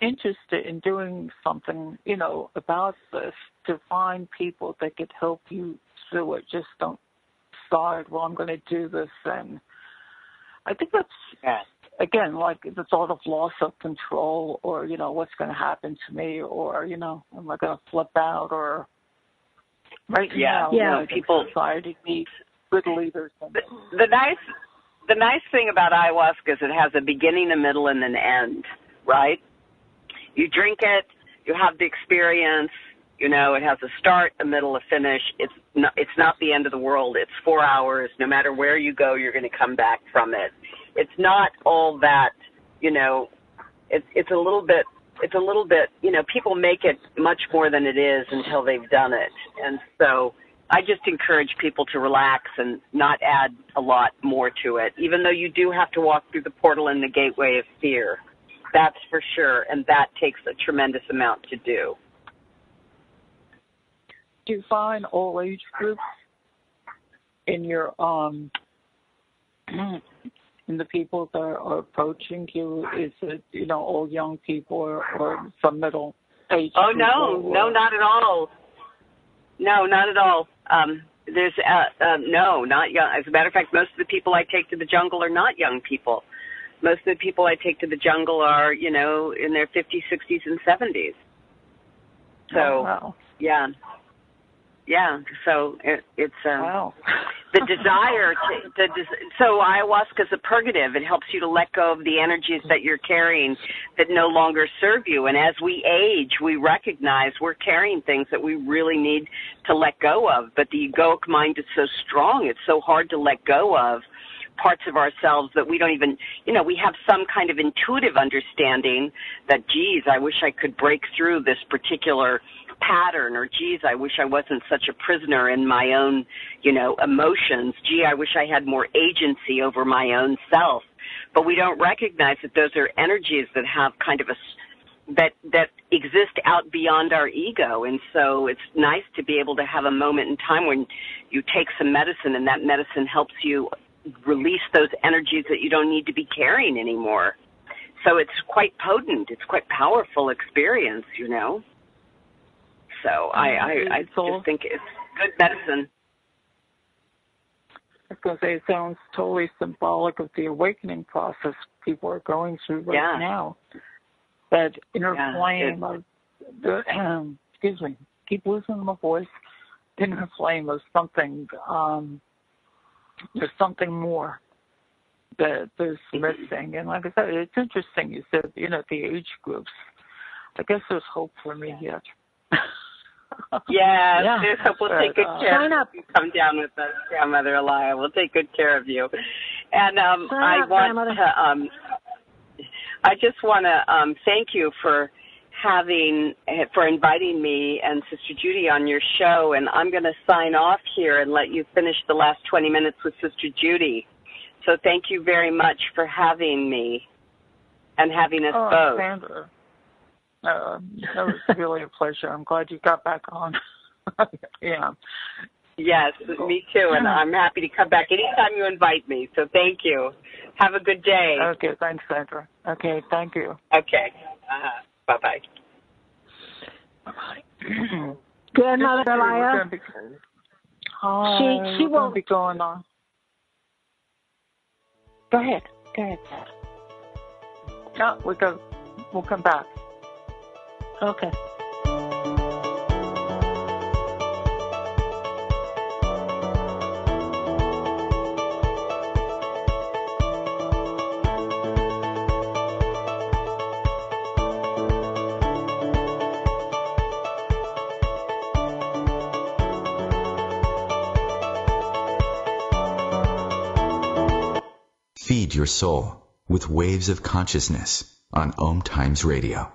Speaker 2: interested in doing something, you know, about this, to find people that could help you through it. Just don't decide, well, I'm going to do this and I think that's
Speaker 4: yeah.
Speaker 2: Again like the thought of loss of control, or you know what's going to happen to me, or you know am I going to flip out, or right
Speaker 4: yeah.
Speaker 2: now,
Speaker 4: yeah,
Speaker 2: you know,
Speaker 4: people
Speaker 2: society needs good leaders.
Speaker 4: The, the nice the nice thing about ayahuasca is it has a beginning, a middle, and an end. Right? You drink it, you have the experience. You know, it has a start, a middle, a finish. It's not, it's not the end of the world. It's four hours. No matter where you go, you're going to come back from it. It's not all that. You know, it's it's a little bit it's a little bit, you know, people make it much more than it is until they've done it. And so I just encourage people to relax and not add a lot more to it, even though you do have to walk through the portal and the gateway of fear. That's for sure, and that takes a tremendous amount to do.
Speaker 2: Do you find all age groups in your um [clears throat] in the people that are approaching you? Is it you know all young people or, or some middle age?
Speaker 4: Oh no, no, not at all. No, not at all. Um, there's uh, uh, no, not young. As a matter of fact, most of the people I take to the jungle are not young people. Most of the people I take to the jungle are, you know, in their 50s, 60s, and 70s. So,
Speaker 2: oh, wow.
Speaker 4: yeah, yeah. So it, it's um,
Speaker 2: wow.
Speaker 4: the desire to the so ayahuasca is a purgative. It helps you to let go of the energies that you're carrying that no longer serve you. And as we age, we recognize we're carrying things that we really need to let go of. But the egoic mind is so strong; it's so hard to let go of parts of ourselves that we don't even, you know, we have some kind of intuitive understanding that, geez, I wish I could break through this particular pattern or geez i wish i wasn't such a prisoner in my own you know emotions. Gee i wish i had more agency over my own self. But we don't recognize that those are energies that have kind of a that that exist out beyond our ego. And so it's nice to be able to have a moment in time when you take some medicine and that medicine helps you release those energies that you don't need to be carrying anymore. So it's quite potent. It's quite powerful experience you know So I, I, I just think it's good medicine.
Speaker 2: I was going to say it sounds totally symbolic of the awakening process people are going through right
Speaker 4: Yeah.
Speaker 2: now. That inner
Speaker 4: Yeah,
Speaker 2: flame of the um, [clears throat] excuse me, keep losing my voice. Inner flame of something. Um, there's something more that there's missing. And like I said, it's interesting. You said you know the age groups. I guess there's hope for me yet. [laughs]
Speaker 4: Yes,
Speaker 2: Yeah.
Speaker 4: there's. We'll take good
Speaker 2: uh,
Speaker 4: care
Speaker 3: Sign
Speaker 4: of you. Come down with us, Grandmother Allayah. We'll take good care of you. And um,
Speaker 3: Sign
Speaker 4: I
Speaker 3: up,
Speaker 4: want to, um, I just want to um, thank you for having, for inviting me and Sister Judy on your show. And I'm going to sign off here and let you finish the last 20 minutes with Sister Judy. So thank you very much for having me and having us
Speaker 2: oh,
Speaker 4: both.
Speaker 2: Sandra. Uh, that was really a pleasure. I'm glad you got back on. [laughs] yeah.
Speaker 4: Yes, me too. And I'm happy to come back anytime you invite me. So thank you. Have a good day.
Speaker 2: Okay, thanks, Sandra. Okay, thank you.
Speaker 4: Okay. Uh-huh. Bye bye.
Speaker 3: Grandmother
Speaker 2: We're
Speaker 3: Allayah.
Speaker 2: gonna be- Hi,
Speaker 3: She- she
Speaker 2: we're gonna
Speaker 3: will-
Speaker 2: be going on. Go ahead. Go ahead. No, we go. We'll come back.
Speaker 3: Okay.
Speaker 1: Feed your soul with waves of consciousness on OMTimes Radio.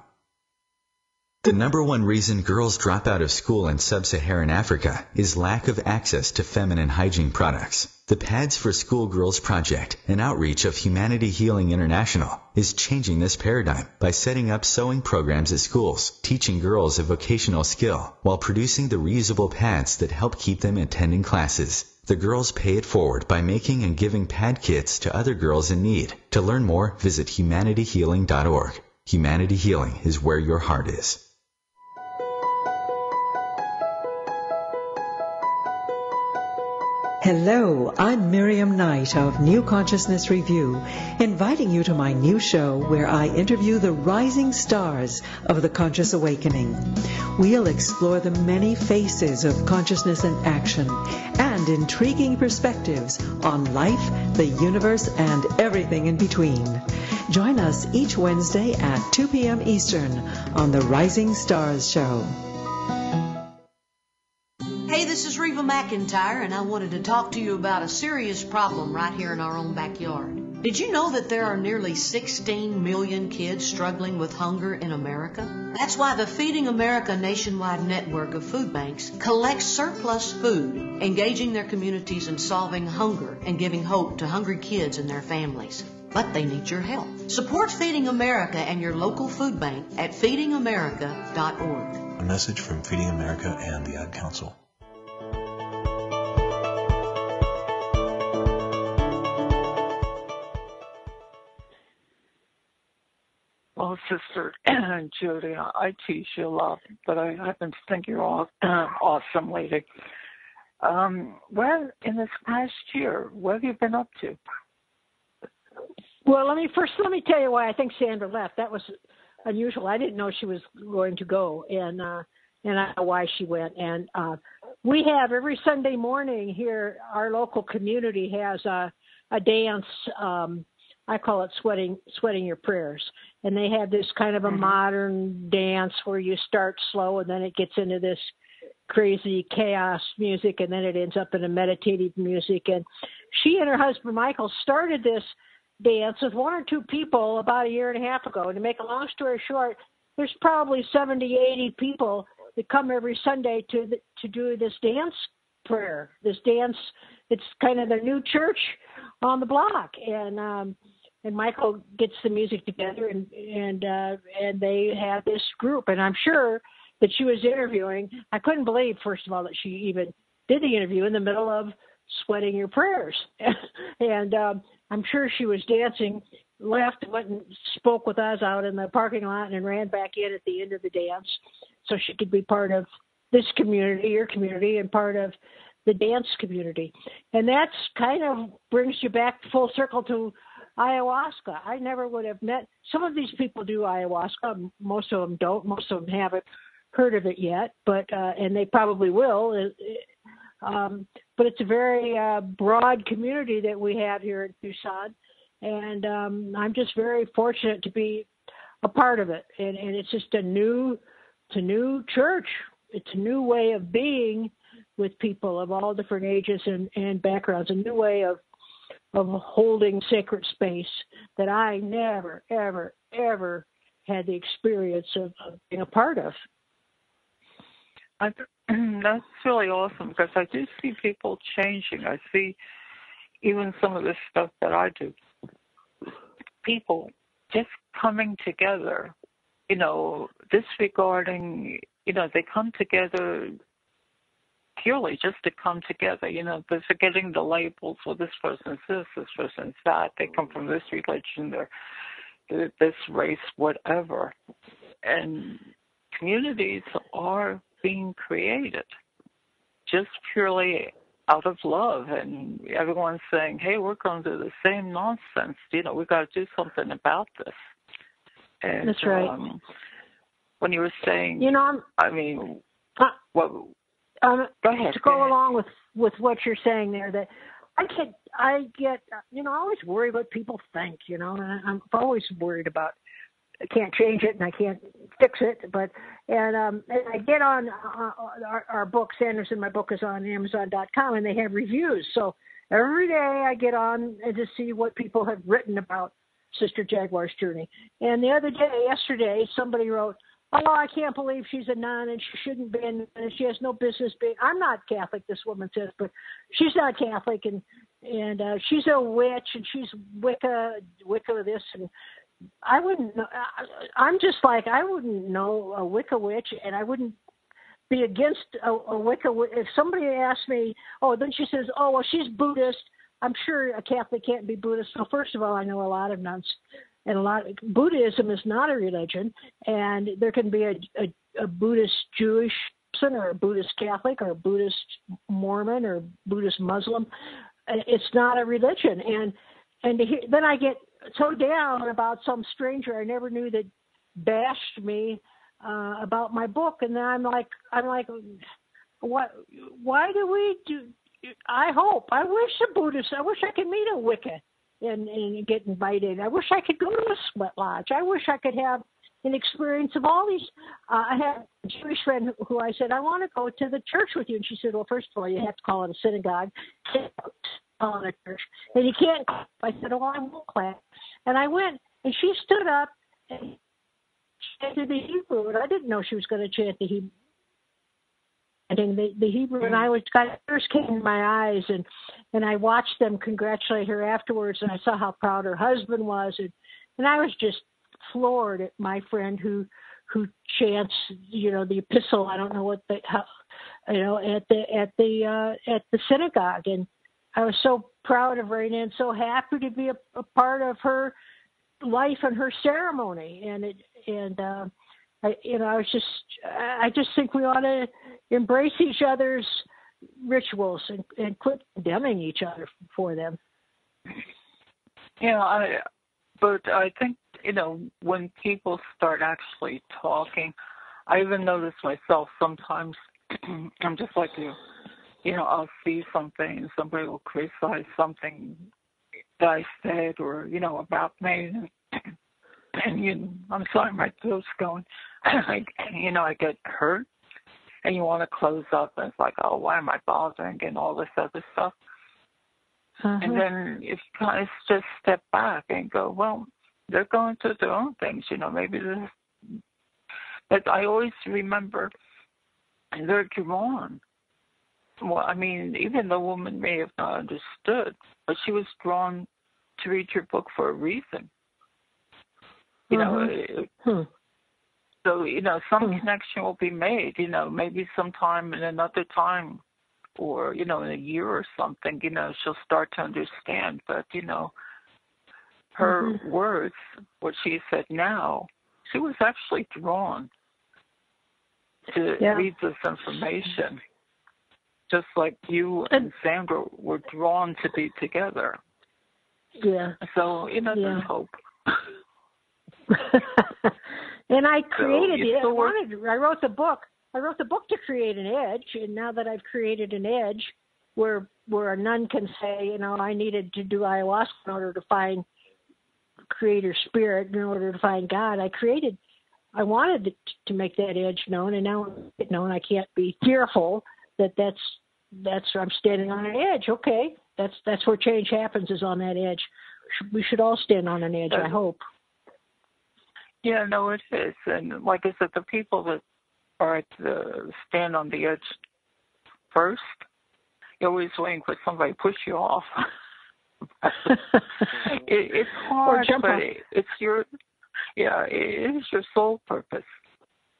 Speaker 1: The number one reason girls drop out of school in sub-Saharan Africa is lack of access to feminine hygiene products. The Pads for Schoolgirls Project, an outreach of Humanity Healing International, is changing this paradigm by setting up sewing programs at schools, teaching girls a vocational skill, while producing the reusable pads that help keep them attending classes. The girls pay it forward by making and giving pad kits to other girls in need. To learn more, visit humanityhealing.org. Humanity Healing is where your heart is.
Speaker 12: Hello, I'm Miriam Knight of New Consciousness Review, inviting you to my new show where I interview the rising stars of the conscious awakening. We'll explore the many faces of consciousness and action and intriguing perspectives on life, the universe, and everything in between. Join us each Wednesday at 2 p.m. Eastern on the Rising Stars Show.
Speaker 13: This is Reva McIntyre, and I wanted to talk to you about a serious problem right here in our own backyard. Did you know that there are nearly 16 million kids struggling with hunger in America? That's why the Feeding America nationwide network of food banks collects surplus food, engaging their communities in solving hunger and giving hope to hungry kids and their families. But they need your help. Support Feeding America and your local food bank at feedingamerica.org.
Speaker 14: A message from Feeding America and the Ad Council.
Speaker 2: Well, Sister [clears throat] Judy, I tease you a lot, but I happen to think you're aw- awesome lady. Um, well, in this past year, what have you been up to?
Speaker 3: Well, let me first let me tell you why I think Sandra left. That was unusual. I didn't know she was going to go, and uh, and I know why she went. And uh, we have every Sunday morning here. Our local community has a a dance. Um, I call it sweating sweating your prayers, and they have this kind of a modern dance where you start slow and then it gets into this crazy chaos music and then it ends up in a meditative music and she and her husband Michael started this dance with one or two people about a year and a half ago. And to make a long story short, there's probably 70, 80 people that come every Sunday to the, to do this dance prayer. This dance, it's kind of the new church on the block, and um, and Michael gets the music together, and and uh, and they have this group, and I'm sure that she was interviewing. I couldn't believe, first of all, that she even did the interview in the middle of sweating your prayers, [laughs] and um, I'm sure she was dancing. Left, went and spoke with us out in the parking lot, and ran back in at the end of the dance, so she could be part of this community, your community, and part of the dance community. And that's kind of brings you back full circle to ayahuasca. I never would have met some of these people do ayahuasca. Most of them don't. Most of them haven't heard of it yet, but uh, and they probably will. Um, but it's a very uh, broad community that we have here in Tucson, and um, I'm just very fortunate to be a part of it. And, and it's just a new, it's a new church. It's a new way of being with people of all different ages and, and backgrounds. A new way of of holding sacred space that I never, ever, ever had the experience of, of being a part of.
Speaker 2: I, [clears throat] that's really awesome because I do see people changing. I see even some of the stuff that I do. People just coming together, you know, disregarding, you know, they come together purely just to come together. You know, they're forgetting the labels. Well, this person's this, this person's that. They come from this religion. They're this race, whatever. And communities are being created just purely out of love and everyone's saying hey we're going through the same nonsense you know we've got to do something about this and
Speaker 3: that's right
Speaker 2: um, when you were saying
Speaker 3: you know I'm,
Speaker 2: i mean what
Speaker 3: um,
Speaker 2: go ahead
Speaker 3: to
Speaker 2: go,
Speaker 3: go
Speaker 2: ahead.
Speaker 3: along with with what you're saying there that i get i get you know i always worry what people think you know and i'm always worried about I can't change it and I can't fix it. But and um and I get on uh, our, our book. Sanderson, my book is on Amazon.com, and they have reviews. So every day I get on and to see what people have written about Sister Jaguar's journey. And the other day, yesterday, somebody wrote, "Oh, I can't believe she's a nun and she shouldn't be, and she has no business being." I'm not Catholic, this woman says, but she's not Catholic, and and uh, she's a witch and she's Wicca, Wicca this and I wouldn't know. I'm just like I wouldn't know a Wicca witch, and I wouldn't be against a, a Wicca. If somebody asked me, oh, then she says, oh, well, she's Buddhist. I'm sure a Catholic can't be Buddhist. So first of all, I know a lot of nuns, and a lot. Of, Buddhism is not a religion, and there can be a, a, a Buddhist Jewish person, or a Buddhist Catholic, or a Buddhist Mormon, or Buddhist Muslim. It's not a religion, and and hear, then I get so down about some stranger I never knew that bashed me uh, about my book, and then I'm like, I'm like, what? Why do we do? I hope. I wish a Buddhist. I wish I could meet a Wicca and and get invited. I wish I could go to a sweat lodge. I wish I could have an experience of all these. Uh, I had a Jewish friend who, who I said I want to go to the church with you, and she said, "Well, first of all, you have to call it a synagogue." on a church, and you can't. I said, "Oh, I won't clap," and I went, and she stood up and chanted the Hebrew, and I didn't know she was going to chant the Hebrew. And the, the Hebrew, and I was got tears came in my eyes, and and I watched them congratulate her afterwards, and I saw how proud her husband was, and and I was just floored at my friend who who chants, you know, the epistle. I don't know what the how, you know, at the at the uh, at the synagogue, and I was so proud of Raina and so happy to be a, a part of her life and her ceremony. And it and uh, I, you know, I was just I just think we ought to embrace each other's rituals and, and quit condemning each other for them.
Speaker 2: Yeah, I, but I think you know when people start actually talking, I even notice myself sometimes. [clears throat] I'm just like you you know, I'll see something and somebody will criticize something that I said or, you know, about me you I'm sorry my throat's going. [clears throat] I, you know, I get hurt and you want to close up and it's like, oh, why am I bothering and all this other stuff.
Speaker 3: Uh-huh.
Speaker 2: And then if you kind of just step back and go, well, they're going through their own things, you know, maybe this. But I always remember they're drawn well, I mean, even the woman may have not understood, but she was drawn to read your book for a reason. You
Speaker 3: mm-hmm.
Speaker 2: know,
Speaker 3: hmm.
Speaker 2: so you know, some
Speaker 3: hmm.
Speaker 2: connection will be made. You know, maybe sometime in another time, or you know, in a year or something. You know, she'll start to understand. But you know, her
Speaker 3: mm-hmm.
Speaker 2: words, what she said now, she was actually drawn to
Speaker 3: Yeah.
Speaker 2: read this information. Just like you and Sandra were drawn to be together.
Speaker 3: Yeah.
Speaker 2: So, you know,
Speaker 3: Yeah.
Speaker 2: there's hope. [laughs] [laughs]
Speaker 3: and I created
Speaker 2: you
Speaker 3: it. I wanted. I wrote the book. I wrote the book to create an edge, and now that I've created an edge, where where a nun can say, you know, I needed to do ayahuasca in order to find creator spirit, in order to find God. I created. I wanted to make that edge known, and now it's known. I can't be fearful that that's that's where I'm standing on an edge. Okay, that's that's where change happens is on that edge. We should all stand on an edge. I hope.
Speaker 2: Yeah, no, it is. And like I said, the people that are at the stand on the edge first, you're always waiting for somebody to push you off. [laughs] it, it's [laughs] hard, but it, it's your, yeah, it is your sole purpose.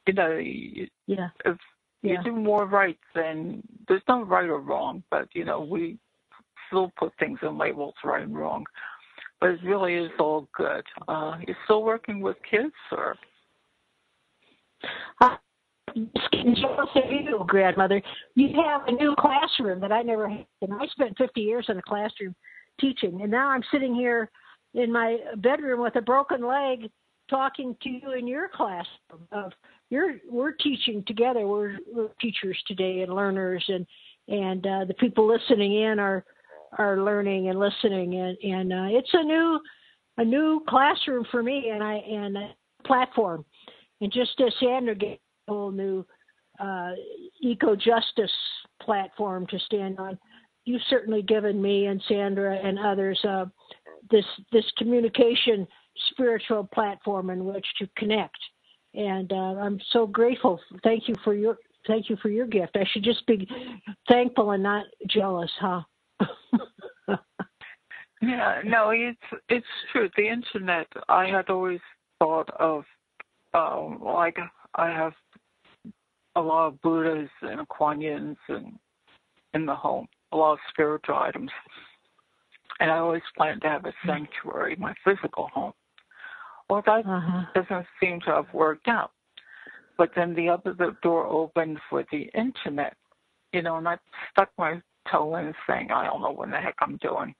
Speaker 2: You know, you,
Speaker 3: Yeah.
Speaker 2: if you
Speaker 3: Yeah.
Speaker 2: do more right, then there's no right or wrong, but you know, we still put things in labels right and wrong. But it really is all good. Uh, you're still working with kids, or
Speaker 3: jealous of you, grandmother. You have a new classroom that I never had. And I spent 50 years in a classroom teaching, and now I'm sitting here in my bedroom with a broken leg, talking to you in your classroom. Of we're teaching together. We're, we're teachers today and learners, and and uh, the people listening in are are learning and listening, and and uh, it's a new a new classroom for me, and I and platform. And just as Sandra gave a whole new uh, eco justice platform to stand on, you've certainly given me and Sandra and others uh, this this communication spiritual platform in which to connect. And uh, I'm so grateful. Thank you for your thank you for your gift. I should just be thankful and not jealous, huh?
Speaker 2: Yeah, no, it's it's true. The internet, I had always thought of, um, like I have a lot of Buddhas and Kuan Yins and in the home, a lot of spiritual items, and I always planned to have a sanctuary, my physical home. Well, that doesn't seem to have worked out. But then the other the door opened for the internet, you know, and I stuck my toe in, saying, I don't know what the heck I'm doing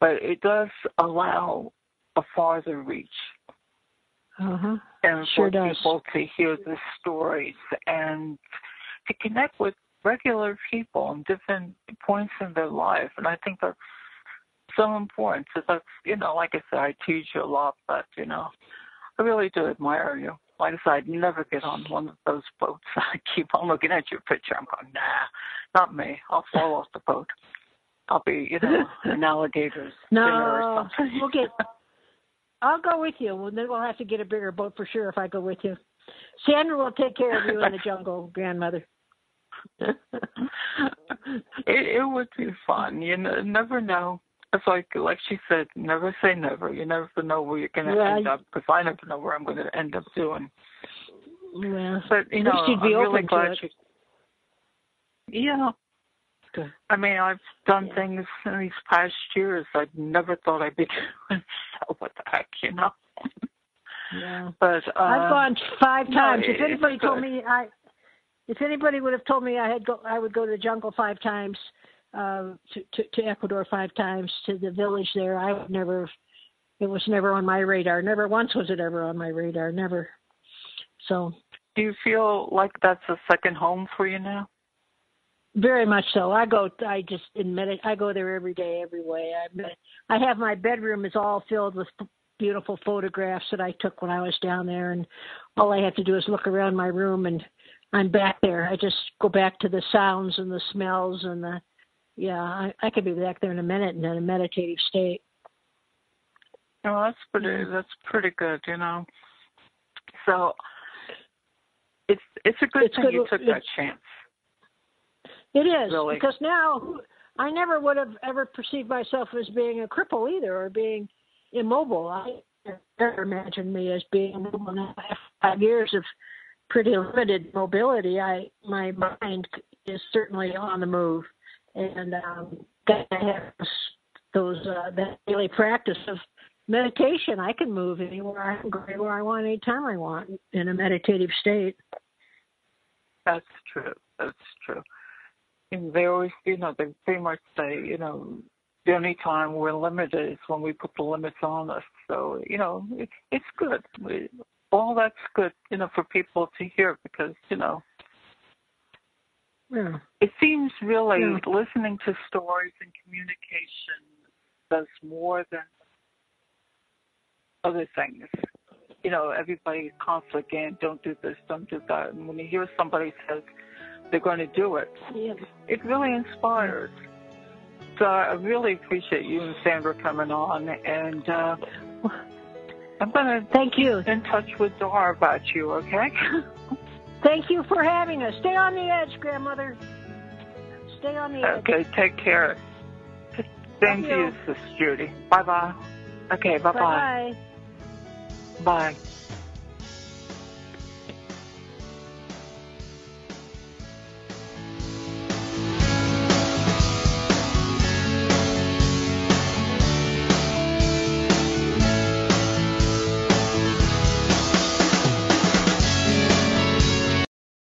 Speaker 2: but it does allow a farther reach
Speaker 3: Uh-huh.
Speaker 2: and
Speaker 3: Sure
Speaker 2: for
Speaker 3: does.
Speaker 2: people to hear the stories and to connect with regular people in different points in their life. And I think that's so important. So that's, you know, like I said, I teach you a lot, but, you know, I really do admire you. Like I said, I'd never get on one of those boats. [laughs] I keep on looking at your picture. I'm going, nah, not me. I'll fall off the boat. I'll be, you know, an [laughs] alligator's
Speaker 3: No, we'll get. [laughs] I'll go with you. Well, then we'll have to get a bigger boat for sure if I go with you. Sandra will take care of you in the jungle, [laughs] grandmother.
Speaker 2: it, it would be fun. You never know. It's like like she said, never say never. You never know where you're going to
Speaker 3: Well,
Speaker 2: end up. Because I never know where I'm going to end up doing.
Speaker 3: Well,
Speaker 2: But you know,
Speaker 3: least you'd be
Speaker 2: I'm
Speaker 3: open
Speaker 2: really
Speaker 3: to
Speaker 2: glad
Speaker 3: it.
Speaker 2: you. Yeah. I mean, I've done things in these past years I never thought I'd be [laughs] doing. So what the heck, you know?
Speaker 3: Yeah.
Speaker 2: But uh,
Speaker 3: I've gone five
Speaker 2: no,
Speaker 3: times. if anybody told
Speaker 2: good.
Speaker 3: me I, if anybody would have told me I had go, I would go to the jungle five times, uh, to, to to Ecuador five times to the village there, I would never. It was never on my radar. Never once was it ever on my radar. Never. So
Speaker 2: do you feel like that's a second home for you now?
Speaker 3: Very much so. I go. I just admit it. I go there every day, every way. I. I have my bedroom is all filled with beautiful photographs that I took when I was down there, and all I have to do is look around my room, and I'm back there. I just go back to the sounds and the smells and the. Yeah, I, I could be back there in a minute and in a meditative state.
Speaker 2: No, that's pretty. That's pretty good, you know. So it's it's a good
Speaker 3: It's
Speaker 2: thing
Speaker 3: good-
Speaker 2: you took that chance.
Speaker 3: It is
Speaker 2: Really?
Speaker 3: because now I never would have ever perceived myself as being a cripple either, or being immobile. I never imagined me as being immobile. Now, after five years of pretty limited mobility, I my mind is certainly on the move, and um, that I have those uh, that daily practice of meditation. I can move anywhere. I can go anywhere I want, anytime I want, in a meditative state.
Speaker 2: That's true. That's true. And they always, you know, they pretty much say, you know, the only time we're limited is when we put the limits on us. So, you know, it's it's good. We, all that's good, you know, for people to hear because, you know,
Speaker 3: Yeah.
Speaker 2: it seems really
Speaker 3: Yeah.
Speaker 2: listening to stories and communication does more than other things. You know, everybody constantly again, don't do this, don't do that. And when you hear somebody says they're going to do it,
Speaker 3: Yeah.
Speaker 2: it really inspires. So I really appreciate you and Sandra coming on, and uh, I'm going to
Speaker 3: thank you
Speaker 2: in touch with Dora about you. Okay. [laughs]
Speaker 3: Thank you for having us. Stay on the edge, grandmother. Stay on the edge.
Speaker 2: Okay, take care. Thank, to
Speaker 3: you.
Speaker 2: Sister Judy. Bye bye. Okay.
Speaker 3: Bye bye.
Speaker 2: Bye.